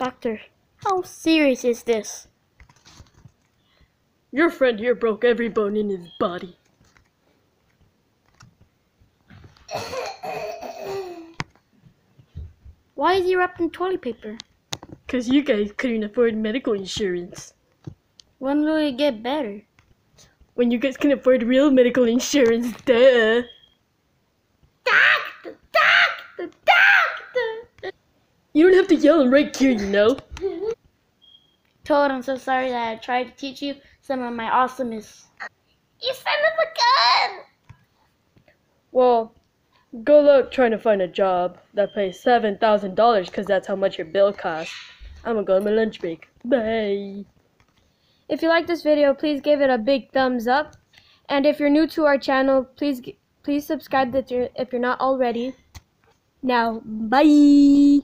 Doctor, how serious is this? Your friend here broke every bone in his body. Why is he wrapped in toilet paper? Cause you guys couldn't afford medical insurance. When will it get better? When you guys can afford real medical insurance, duh. Doctor, doctor, doctor. You don't have to yell, I'm right here, you know. Toad, I'm so sorry that I tried to teach you some of my awesomeness. You son of a gun! Well, good luck trying to find a job that pays $7,000 because that's how much your bill costs. I'm gonna go on my lunch break. Bye. If you like this video, please give it a big thumbs up. And if you're new to our channel, please please subscribe if you're, if you're not already. Now, bye!